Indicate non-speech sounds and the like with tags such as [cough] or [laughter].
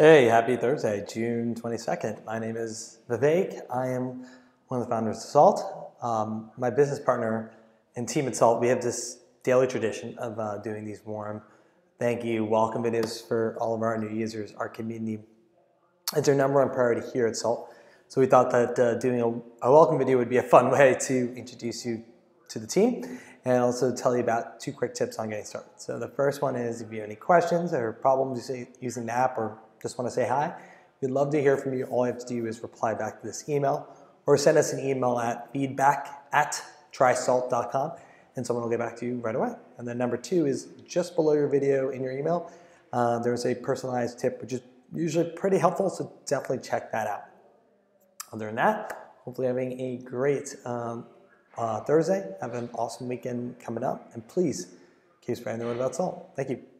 Hey, happy Thursday, June 22nd. My name is Vivek. I am one of the founders of Salt. Um, my business partner and team at Salt, we have this daily tradition of uh, doing these warm thank you, welcome videos for all of our new users, our community. It's our number one priority here at Salt. So we thought that uh, doing a, a welcome video would be a fun [laughs] way to introduce you to the team and also tell you about two quick tips on getting started. So the first one is if you have any questions or problems using the app or just want to say hi, we'd love to hear from you. All you have to do is reply back to this email or send us an email at feedback at trysalt.com and someone will get back to you right away. And then number two is just below your video in your email, uh, there's a personalized tip, which is usually pretty helpful, so definitely check that out. Other than that, hopefully having a great um, uh, Thursday. Have an awesome weekend coming up. And please keep spreading the word about salt. Thank you.